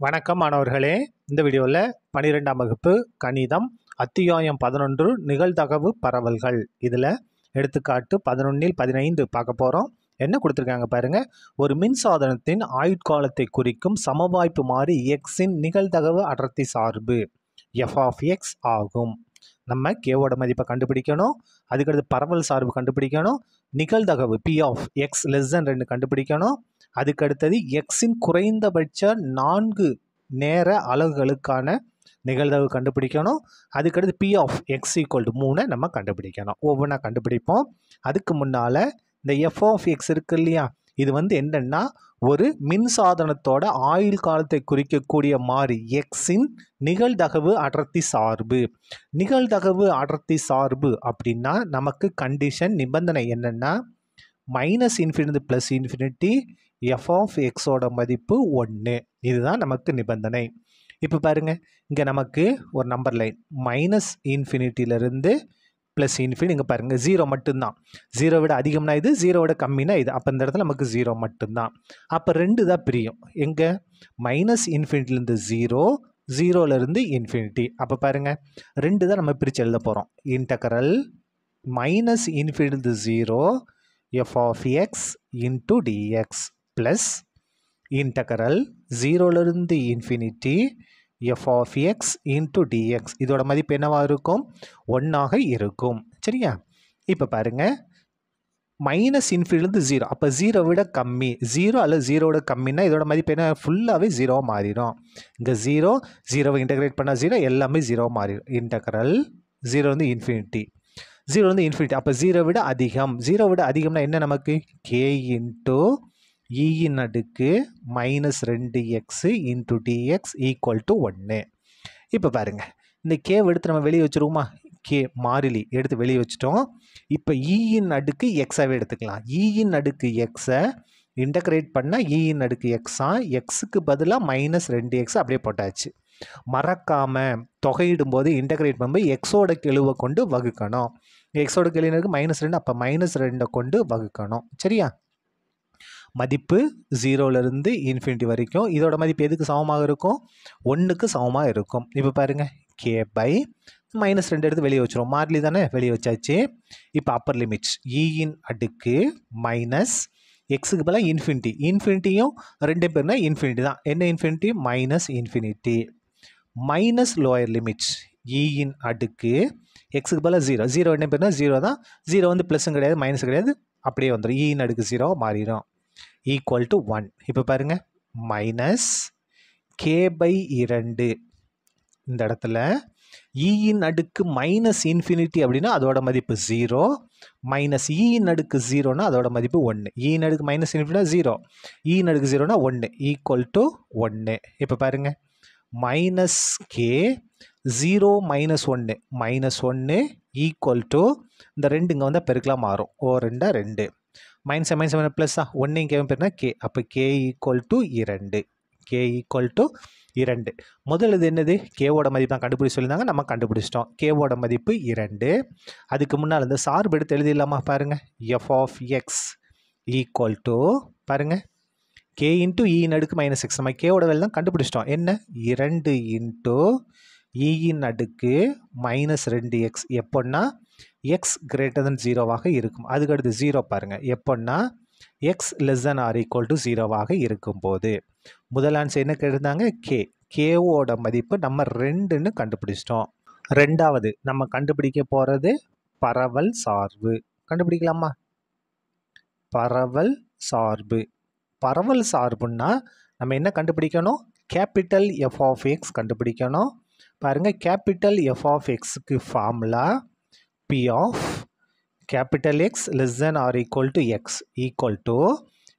வணக்கம் மாணவர்களே. இந்த வீடியோவில் பன்னிரெண்டாம் வகுப்பு கணிதம் அத்தியாயம் பதினொன்று நிகழ்தகவு பரவல்கள். இதில் எடுத்துக்காட்டு பதினொன்னில் பதினைந்து பார்க்க போகிறோம் என்ன கொடுத்துருக்காங்க பாருங்கள் ஒரு மின்சாதனத்தின் ஆயுட்காலத்தை குறிக்கும் சமவாய்ப்பு மாறி எக்ஸின் நிகழ்தகவு அடர்த்தி சார்பு. எஃப் ஆஃப் எக்ஸ் ஆகும். நம்ம கேவோட மதிப்பை கண்டுபிடிக்கணும். அதுக்கடுத்து பரவல் சார்பு கண்டுபிடிக்கணும். நிகழ்தகவு P of X less than ரெண்டு கண்டுபிடிக்கணும். அதுக்கடுத்தது எக்ஸின் குறைந்தபட்ச நான்கு நேர அலகுகளுக்கான நிகழ்தகவு கண்டுபிடிக்கணும். அதுக்கடுத்து P of X equal to மூணை நம்ம கண்டுபிடிக்கணும். ஒவ்வொன்றா கண்டுபிடிப்போம். அதுக்கு முன்னால் இந்த எஃப் ஆஃப் எக்ஸ் இருக்கு இல்லையா? இது வந்து என்னென்னா ஒரு மின்சாதனத்தோட ஆயுள் காலத்தை குறிக்கக்கூடிய மாறி எக்ஸின் நிகழ்தகவு அடர்த்தி சார்பு. நிகழ்தகவு அடர்த்தி சார்பு அப்படின்னா நமக்கு கண்டிஷன் நிபந்தனை என்னென்னா minus infinity plus infinity F of எக்ஸோட மதிப்பு ஒன்று இதுதான் நமக்கு நிபந்தனை. இப்போ பாருங்கள் இங்கே நமக்கு ஒரு நம்பர் லைன் மைனஸ் இன்ஃபினிட்டியிலேருந்து ப்ளஸ் இன்ஃபினிட்டி இங்கே பாருங்கள் ஜீரோ மட்டும்தான். ஜீரோ விட அதிகம்னா இது ஜீரோ விட கம்மினா இது அப்போ இந்த இடத்துல நமக்கு ஜீரோ மட்டும்தான். அப்போ ரெண்டு தான் பிரியும். எங்கே? மைனஸ் இன்ஃபினிட்டிலேருந்து ஜீரோ ஜீரோலேருந்து இன்ஃபினிட்டி அப்போ பாருங்கள் ரெண்டு தான் நம்ம பிரித்து எழுத போகிறோம் integral minus infinity zero F of X into DX plus integral ஜீரோலேருந்து infinity F of X into DX இதோட மதிப்பு என்னவாக இருக்கும்? ஒன்றாக இருக்கும். சரியா? இப்போ பாருங்கள் மைனஸ் இன்ஃபினிட்டிலேருந்து ஜீரோ அப்போ ஜீரோ விட கம்மி. ஜீரோ அல்லது ஜீரோவோட கம்மின்னா இதோட மதிப்பு என்ன? ஃபுல்லாகவே ஜீரோவாக மாறிடும். இங்கே ஜீரோ ஜீரோவை இன்டகிரேட் பண்ணால் ஜீரோ எல்லாமே ஜீரோ மாறிடும். இன்டகரல் ஜீரோ வந்து இன்ஃபினிட்டி ஜீரோ வந்து இன்ஃபினிட்டி அப்போ ஜீரோ விட அதிகம். ஜீரோ விட அதிகம்னா என்ன நமக்கு? கே இன்ட்டு E இயின் அடுக்கு மைனஸ் ரெண்டு X into DX equal to ஒன்று இப்போ பாருங்கள் இந்த கேவ் எடுத்து நம்ம வெளியே வச்சுருவோமா? கே மாறிலி எடுத்து வெளியே வச்சுட்டோம். இப்போ ஈயின் e அடுக்கு எக்ஸாகவே எடுத்துக்கலாம். E இஇன் அடுக்கு எக்ஸை இன்டகிரேட் பண்ணால் ஈயின் அடுக்கு எக்ஸாக எக்ஸுக்கு பதிலாக மைனஸ் ரெண்டு எக்ஸ் அப்படியே போட்டாச்சு. மறக்காமல் தொகையிடும் போது இன்டகிரேட் பண்ணும்போது எக்ஸோட கெழுவை கொண்டு வகுக்கணும். எக்ஸோட கெழுவினருக்கு மைனஸ் ரெண்டு அப்போ மைனஸ் ரெண்டை கொண்டு வகுக்கணும். சரியா? மதிப்பு ஜீரோலேருந்து இன்ஃபினிட்டி வரைக்கும் இதோட மதிப்பு எதுக்கு சமமாக இருக்கும்? ஒன்றுக்கு சமமாக இருக்கும். இப்போ பாருங்கள் கே பை மைனஸ் ரெண்டு எடுத்து வெளியே வச்சுருவோம். மார்லி தானே? வெளியே வச்சாச்சு. இப்போ அப்பர் லிமிட்ஸ் இயின் அடுக்கு மைனஸ் எக்ஸுக்கு பதிலாக இன்ஃபினிட்டி இன்ஃபினிட்டியும் ரெண்டு பேர்னா இன்ஃபினிட்டி தான். என்ன infinity minus infinity minus lower limits இயின் அடுக்கு எக்ஸுக்கு பதிலாக ஜீரோ ஜீரோ என்ன பேர்னா ஜீரோ தான். ஜீரோ வந்து ப்ளஸ்ஸும் கிடையாது மைனஸும் கிடையாது. அப்படியே வந்துடும் இயின் e அடுக்கு ஜீரோ மாறிடும் ஈக்குவல் டு ஒன் இப்போ பாருங்கள் மைனஸ் கே பை இரண்டு. இந்த இடத்துல e இயின் அடுக்கு மைனஸ் இன்ஃபினிட்டி அப்படின்னா அதோட மதிப்பு ஜீரோ மைனஸ் இயின் அடுக்கு ஜீரோனா அதோட மதிப்பு ஒன்று இயின் e அடுக்கு மைனஸ் இன்ஃபினிட்டினா ஜீரோ இயின் அடுக்கு ஜீரோனா ஒன்று ஈக்குவல் டு ஒன்று இப்போ பாருங்கள் மைனஸ் கே ஜீரோ மைனஸ் ஒன்று மைனஸ் ஒன்று ஈக்குவல் டு இந்த ரெண்டு இங்கே வந்தால் பெருக்கலாம் மாறும். ஓ ரெண்டா ரெண்டு. மைனஸ் மைனஸ் செவன் ப்ளஸ்ஸா ஒன்றையும் கேவன் பேர்னா கே. அப்போ கே ஈக்குவல் டு இரண்டு. கே ஈக்குவல் டு இரண்டு. முதல் இது என்னது? கேவோட மதிப்பு தான் கண்டுபிடிச்சி சொல்லியிருந்தாங்க நம்ம கண்டுபிடிச்சிட்டோம். கேவோட மதிப்பு இரண்டு. அதுக்கு முன்னால் இந்த சார்பு எடுத்து எழுதிடலாமா பாருங்கள் F of X equal to பாருங்கள் கே இன்ட்டு இன் e அடுக்கு மைனஸ் எக்ஸ் நம்ம கேவோட வேலை தான் கண்டுபிடிச்சிட்டோம். என்ன? இரண்டு இன்ட்டு இன் e அடுக்கு மைனஸ் ரெண்டு எக்ஸ் எப்போன்னா எக்ஸ் கிரேட்டர் தென் ஜீரோவாக இருக்கும். அதுக்கடுத்து ஜீரோ பாருங்கள் எப்போன்னா X less than or equal to ஜீரோவாக இருக்கும்போது. முதல் ஆன்சர் என்ன கேட்டிருந்தாங்க? கே கேவோட மதிப்பு நம்ம ரெண்டுன்னு கண்டுபிடிச்சிட்டோம். ரெண்டாவது நம்ம கண்டுபிடிக்க போகிறது பரவல் சார்பு. கண்டுபிடிக்கலாமா? பரவல் சார்பு. பரவல் சார்புன்னா நம்ம என்ன கண்டுபிடிக்கணும்? கேபிட்டல் எஃப் ஆஃப் எக்ஸ் கண்டுபிடிக்கணும். பாருங்கள் கேபிட்டல் எஃப் ஆஃப் எக்ஸுக்கு formula P of capital X less than or equal to X equal to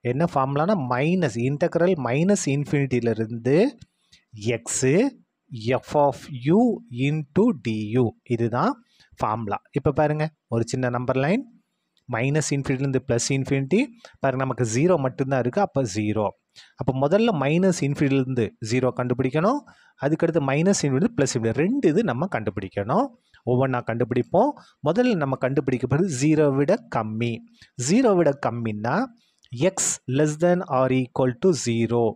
என்ன ஃபார்முலானா minus integral minus இன்ஃபினிட்டியிலிருந்து X F of U into DU இதுதான் ஃபார்முலா இப்போ பாருங்கள் ஒரு சின்ன நம்பர் லைன் மைனஸ் இன்ஃபினிட்டிலேருந்து ப்ளஸ் இன்ஃபினிட்டி பாருங்கள் நமக்கு ஜீரோ மட்டும்தான் இருக்குது அப்போ ஜீரோ அப்போ முதல்ல மைனஸ் இன்ஃபினிட்டிலேருந்து ஜீரோ கண்டுபிடிக்கணும் அதுக்கடுத்து மைனஸ் இன்ஃபினிட்டி ப்ளஸ் இன்ஃபினிட்டி ரெண்டு இது நம்ம கண்டுபிடிக்கணும். ஒவ்வொன்றா கண்டுபிடிப்போம். முதல்ல நம்ம கண்டுபிடிக்கப்படுது ஜீரோ விட கம்மி. ஜீரோ விட கம்மின்னா X less than or equal to zero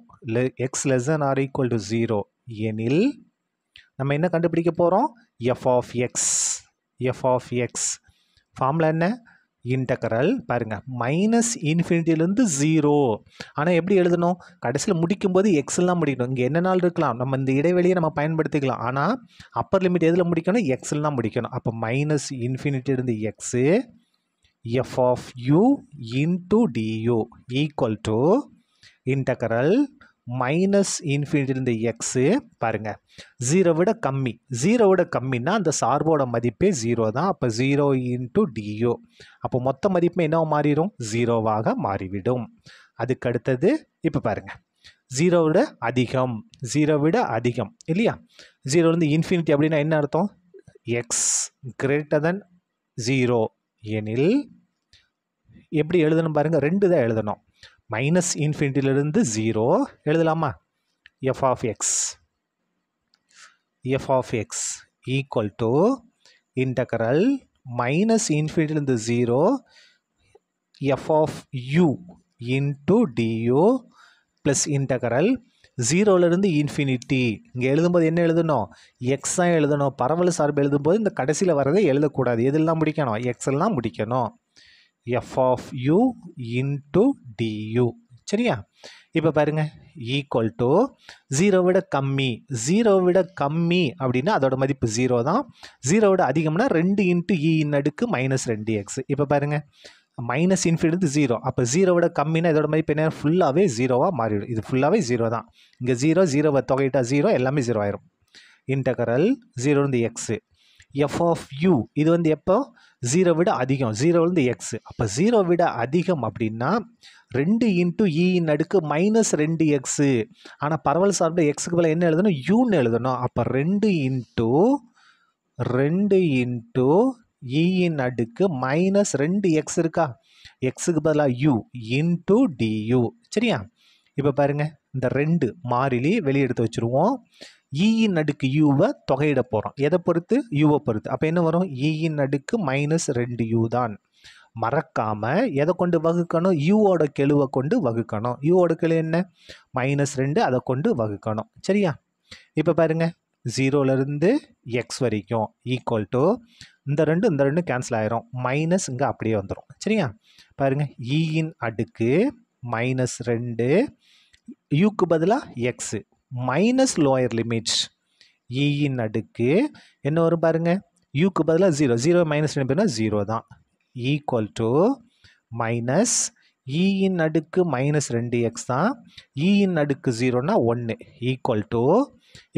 X less than or equal to zero எனில் நம்ம என்ன கண்டுபிடிக்க போகிறோம் F of X F of X formula என்ன? இன்டகரல் பாருங்கள் மைனஸ் இன்ஃபினிட்டிலேருந்து ஜீரோ ஆனால் எப்படி எழுதணும்? கடைசியில் முடிக்கும்போது எக்ஸ்லாம் முடிக்கணும். இங்கே என்ன நாள் இருக்கலாம்? நம்ம இந்த இடைவெளியை நம்ம பயன்படுத்திக்கலாம். ஆனால் அப்பர் லிமிட் எதில் முடிக்கணும்? எக்ஸ்லாம் முடிக்கணும். அப்போ minus இன்ஃபினிட்டிலேருந்து X F of U into DU equal to integral minus இன்ஃபினிட்டிலேருந்து X பாருங்கள் ஜீரோ விட கம்மி. ஜீரோ விட கம்மின்னா அந்த சார்போட மதிப்பே ஜீரோ தான். அப்போ ஜீரோ இன்ட்டு டிஓ அப்போ மொத்த மதிப்பு என்ன மாறிடும்? ஜீரோவாக மாறிவிடும். அதுக்கு அடுத்தது இப்போ பாருங்கள் ஜீரோ விட அதிகம். ஜீரோ விட அதிகம். இல்லையா? ஜீரோலேருந்து இன்ஃபினிட்டி அப்படின்னா என்ன அர்த்தம்? எக்ஸ் கிரேட்டர் தென் ஜீரோ எனில் எப்படி எழுதணும் பாருங்கள் ரெண்டு தான் எழுதணும். மைனஸ் இன்ஃபினிட்டிலிருந்து ஜீரோ எழுதலாமா? F of X F of X equal to integral minus இன்ஃபினிட்டிலிருந்து zero F of U into DU plus integral ஜீரோலேருந்து இன்ஃபினிட்டி இங்கே எழுதும்போது என்ன எழுதணும்? எக்ஸ் தான் எழுதணும். பரவல் சார்பு எழுதும்போது இந்த கடைசியில் வரதை எழுதக்கூடாது. எதெல்லாம் முடிக்கணும்? எக்ஸ் எல்லாம் முடிக்கணும். F of U into DU சரியா? இப்போ பாருங்க. ஈக்குவல் டு ஜீரோ விட கம்மி. ஜீரோ விட கம்மி அப்படின்னா அதோட மதிப்பு ஜீரோ தான். ஜீரோ விட அதிகம்னா ரெண்டு இன்ட்டு e இன் அடுக்கு மைனஸ் ரெண்டு எக்ஸ் இப்போ பாருங்க. மைனஸ் இன்ஃபினிட்டி ஜீரோ அப்போ ஜீரோ விட கம்மினா இதோட மதிப்பு என்ன? ஃபுல்லாகவே ஜீரோவாக மாறிவிடும் இது ஃபுல்லாகவே ஜீரோ தான். இங்கே ஜீரோ ஜீரோவை தொகையிட்டா ஜீரோ எல்லாமே ஜீரோ ஆயிரும். இன்டகரல் ஜீரோலேருந்து எக்ஸு எஃப் ஆஃப் யூ இது வந்து எப்போ? ஜீரோ விட அதிகம். ஜீரோலேருந்து எக்ஸு அப்போ ஜீரோ விட அதிகம் அப்படின்னா ரெண்டு இன்ட்டு இன் அடுக்கு மைனஸ் ரெண்டு எக்ஸு ஆனால் பரவல் சார்பில் எக்ஸுக்கு பதிலாக என்ன எழுதணும்? யூன்னு எழுதணும். அப்போ ரெண்டு இன்ட்டு ரெண்டு இன்ட்டு இன் அடுக்கு மைனஸ் ரெண்டு எக்ஸ் இருக்கா? எக்ஸுக்கு பதிலாக யூ இன்ட்டு டியூ சரியா? இப்போ பாருங்கள் இந்த ரெண்டு மாறிலி வெளியே எடுத்து வச்சுருவோம். இயின் அடுக்கு யூவை தொகையிட போகிறோம் எதை பொறுத்து? யூவை பொறுத்து. அப்போ என்ன வரும்? இயின் அடுக்கு மைனஸ் ரெண்டு யூ தான். மறக்காமல் எதை கொண்டு வகுக்கணும்? யூவோட கெழுவை கொண்டு வகுக்கணும். யூவோட கெழு என்ன? மைனஸ் ரெண்டு அதை கொண்டு வகுக்கணும். சரியா? இப்போ பாருங்கள் ஜீரோலேருந்து எக்ஸ் வரைக்கும் ஈக்குவல் டு இந்த ரெண்டு இந்த ரெண்டு கேன்சல் ஆயிரும். மைனஸ் இங்கே அப்படியே வந்துடும் சரியா? பாருங்கள் இஇன் அடுக்கு மைனஸ் ரெண்டு யூக்கு பதிலாக எக்ஸு மைனஸ் லோயர் லிமிட்ஸ் இயின் அடுக்கு என்ன வரும் பாருங்கள் யூக்கு பதிலாக ஜீரோ ஜீரோ மைனஸ் ரெண்டு ஜீரோ தான். E ஈக்குவல் டு மைனஸ் இயின் அடுக்கு மைனஸ் ரெண்டு எக்ஸ் தான். இயின் அடுக்கு ஜீரோனா ஒன்று ஈக்குவல் டு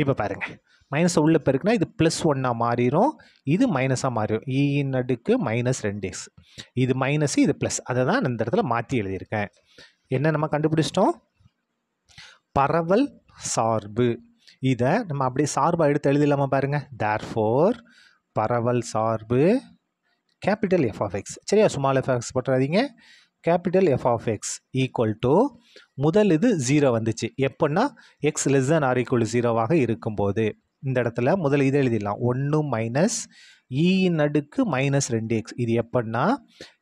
இப்போ பாருங்கள் மைனஸ் உள்ள பெருக்குனா இது ப்ளஸ் ஒன்னாக மாறிடும் இது மைனஸாக மாறிடும் இயின் e அடுக்கு மைனஸ் ரெண்டு எக்ஸ் இது மைனஸ் இது ப்ளஸ் அதை தான் இந்த இடத்துல மாற்றி எழுதியிருக்கேன். என்ன நம்ம கண்டுபிடிச்சிட்டோம்? பரவல் சார்பு. இதை நம்ம அப்படியே சார்பாக எடுத்து எழுதிடலாமா பாருங்கள் தேர் ஃபோர் பரவல் சார்பு கேபிட்டல் எஃப் ஆஃப் எக்ஸ் சரியா? சுமால் எஃப் எக்ஸ் போட்டுறாதீங்க. Capital F of X equal to முதல் இது ஜீரோ வந்துச்சு. எப்போன்னா X less than or equal ஜீரோவாக இருக்கும்போது. இந்த இடத்துல முதல்ல இதை எழுதிடலாம். ஒன்று மைனஸ் இன் e அடுக்கு மைனஸ் ரெண்டு எக்ஸ் இது எப்படின்னா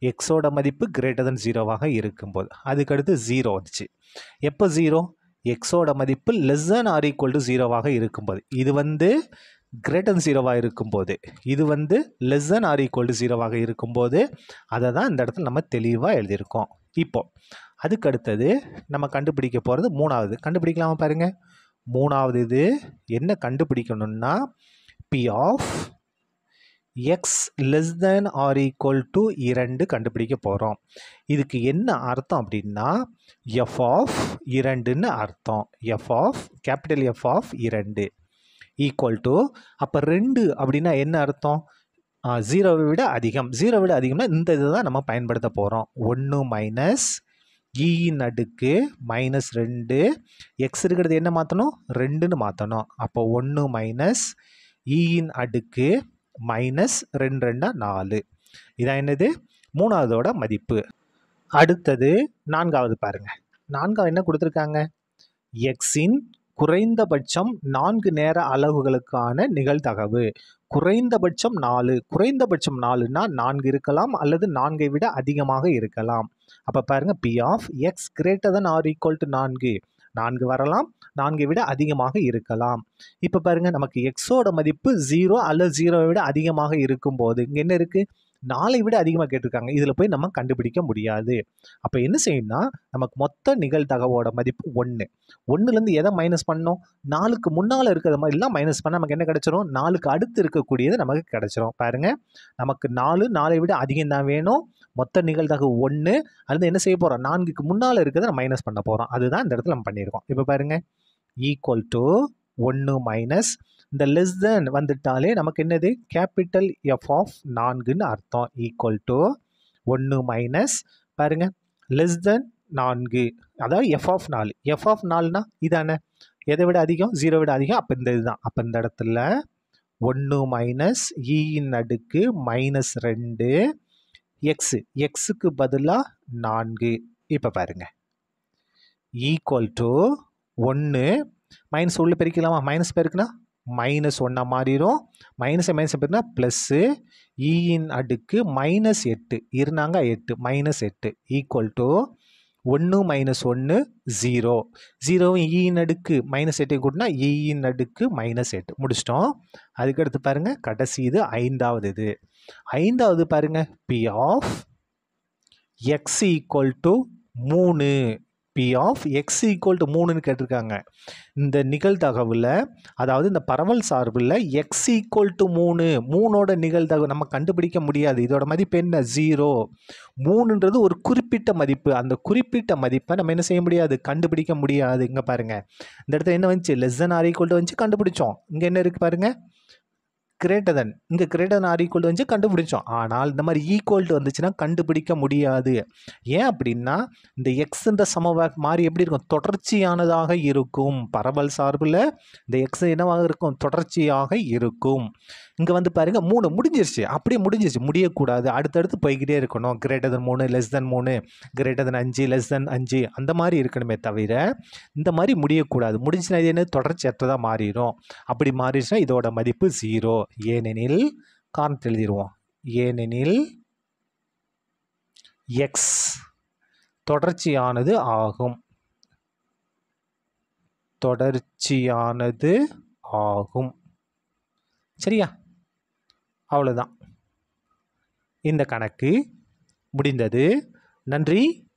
எக்ஸோட மதிப்பு கிரேட்டர் தன் ஜீரோவாக இருக்கும்போது. அதுக்கடுத்து ஜீரோ வந்துச்சு. எப்போ ஜீரோ எக்ஸோட மதிப்பு less than or equal to ஜீரோவாக இருக்கும்போது. இது வந்து கிரேட்டன் ஜீரோவாக இருக்கும்போது. இது வந்து less than or equal to ஜீரோவாக இருக்கும்போது அதை தான் இந்த இடத்துல நம்ம தெளிவாக எழுதியிருக்கோம். இப்போ அதுக்கு அடுத்தது நம்ம கண்டுபிடிக்க போகிறது மூணாவது. கண்டுபிடிக்கலாமா பாருங்கள் மூணாவது இது என்ன கண்டுபிடிக்கணும்னா P of X less than or equal to இரண்டு கண்டுபிடிக்க போகிறோம் இதுக்கு என்ன அர்த்தம் அப்படின்னா எஃப் ஆஃப் இரண்டுன்னு அர்த்தம். F of capital F of இரண்டு. ஈக்குவல் டு அப்போ ரெண்டு அப்படின்னா என்ன அர்த்தம்? ஜீரோவை விட அதிகம். ஜீரோ விட அதிகம்னா இந்த இது தான் நம்ம பயன்படுத்த போகிறோம் ஒன்று மைனஸ் இன் e அடுக்கு மைனஸ் ரெண்டு. எக்ஸ் இருக்கிறது என்ன மாற்றணும் ரெண்டுன்னு மாற்றணும் அப்போ ஒன்று மைனஸ் இன் e அடுக்கு மைனஸ் ரெண்டு ரெண்டா நாலு. இதான் என்னது? மூணாவதோட மதிப்பு. அடுத்தது நான்காவது பாருங்கள் நான்காவது என்ன கொடுத்துருக்காங்க? எக்ஸின் குறைந்தபட்சம் நான்கு நேர அளவுகளுக்கான நிகழ்தகவு. குறைந்தபட்சம் நாலு. குறைந்தபட்சம் நாலுனா நான்கு இருக்கலாம் அல்லது நான்கை விட அதிகமாக இருக்கலாம். அப்போ பாருங்கள் P of X greater than or equal to நான்கு. நான்கு வரலாம் நான்கை விட அதிகமாக இருக்கலாம். இப்போ பாருங்க நமக்கு எக்ஸோட மதிப்பு ஜீரோ அல்லது ஜீரோவை விட அதிகமாக இருக்கும்போது இங்கே என்ன இருக்குது நாளை விட அதிகமாக கேட்டிருக்காங்க. இதில் போய் நம்ம கண்டுபிடிக்க முடியாது. அப்போ என்ன செய்யணும்னா நமக்கு மொத்த நிகழ்தகவோட மதிப்பு ஒன்று ஒன்றுலேருந்து எதை மைனஸ் பண்ணோம்? நாலுக்கு முன்னால் இருக்கிற மாதிரிலாம் மைனஸ் பண்ணால் நமக்கு என்ன கிடச்சிரும்? நாலுக்கு அடுத்து இருக்கக்கூடியது நமக்கு கிடச்சிரும். பாருங்கள் நமக்கு நாலு நாளை விட அதிகம் தான் வேணும். மொத்த நிகழ்தகவு ஒன்று அது என்ன செய்ய போகிறோம் நான்குக்கு முன்னால் இருக்கிறத நம்ம மைனஸ் பண்ண போகிறோம் அதுதான் இந்த இடத்துல நம்ம பண்ணியிருக்கோம். இப்போ பாருங்க. ஈக்குவல் டு ஒன்று மைனஸ் இந்த லெஸ் தென் வந்துட்டாலே நமக்கு என்னது? கேபிட்டல் எஃப் ஆஃப் நான்குன்னு அர்த்தம். ஈக்குவல் டு ஒன்று மைனஸ் பாருங்க. லெஸ் தென் நான்கு. அதாவது எஃப் ஆஃப் நாலு. எஃப் ஆஃப் நாலுனா இதானே? எதை விட அதிகம்? ஜீரோ விட அதிகம். அப்போ இந்த இதுதான். அப்போ இந்த இடத்துல ஒன்று மைனஸ் இன் அடுக்கு மைனஸ் ரெண்டு. எக்ஸு எக்ஸுக்கு பதிலாக நான்கு. இப்போ பாருங்க. ஈக்குவல் டு ஒன்று மைனஸ் உள்ளே பெருக்கலாமா? மைனஸ் பெருக்குனா மைனஸ் ஒன்றா மாறிடும் மைனஸை மைனஸ் பெருக்குனா ப்ளஸ்ஸு இன் அடுக்கு மைனஸ் எட்டு. இருந்தாங்க எட்டு மைனஸ் எட்டு. ஈக்குவல் டு ஒன்று மைனஸ் ஒன்று ஜீரோ ஜீரோவும் இயின் அடுக்கு மைனஸ் எட்டையும் கூட்டினா e இயின் அடுக்கு மைனஸ் எட்டு. முடிச்சிட்டோம். அதுக்கடுத்து பாருங்கள் கடைசி இது ஐந்தாவது இது. ஐந்தாவது பாருங்க P of X equal to மூணு. P of X equal to மூணுன்னு கேட்டிருக்காங்க. இந்த நிகழ்தகவில் அதாவது இந்த பரவல் சார்பில் எக்ஸ் ஈக்குவல் டு மூணு மூணோட நிகழ்தகவு நம்ம கண்டுபிடிக்க முடியாது. இதோட மதிப்பு என்ன? ஜீரோ மூணுன்றது ஒரு குறிப்பிட்ட மதிப்பு. அந்த குறிப்பிட்ட மதிப்பை நம்ம என்ன செய்ய முடியாது? கண்டுபிடிக்க முடியாது. இங்கே பாருங்கள் இந்த இடத்துல என்ன வந்துச்சு? Less than or equal to வந்துச்சு. கண்டுபிடிச்சோம். இங்கே என்ன இருக்குது பாருங்கள் கிரேட்டர் தன் இங்கே கிரேட்டர் ஆர் ஈக்குவல் வந்து கண்டுபிடிச்சோம். ஆனால் இந்த மாதிரி ஈக்குவல்டு வந்துச்சுன்னா கண்டுபிடிக்க முடியாது. ஏன் அப்படின்னா இந்த எக்ஸுன்ற சமவாக் மாறி எப்படி இருக்கும்? தொடர்ச்சியானதாக இருக்கும். பரவல் சார்பில் இந்த எக்ஸ் என்னவாக இருக்கும்? தொடர்ச்சியாக இருக்கும். இங்கே வந்து பாருங்கள் மூணு முடிஞ்சிருச்சு. அப்படியே முடிஞ்சிருச்சு. முடியக்கூடாது. அடுத்தடுத்து போய்கிட்டே இருக்கணும். கிரேட்டர் தன் மூணு லெஸ் தென் மூணு கிரேட்டர் தென் அஞ்சு லெஸ் தென் அஞ்சு அந்த மாதிரி இருக்கணுமே தவிர இந்த மாதிரி முடியக்கூடாது. முடிஞ்சுன்னா இது என்ன? தொடர்ச்சியற்றதாக மாறிடும் அப்படி மாறிடுச்சுன்னா இதோட மதிப்பு ஜீரோ ஏனெனில் காரணத்தை எழுதிடுவோம் ஏனெனில் எக்ஸ் தொடர்ச்சியானது ஆகும். தொடர்ச்சியானது ஆகும். சரியா? அவ்வளோதான் இந்த கணக்கு முடிந்தது. நன்றி.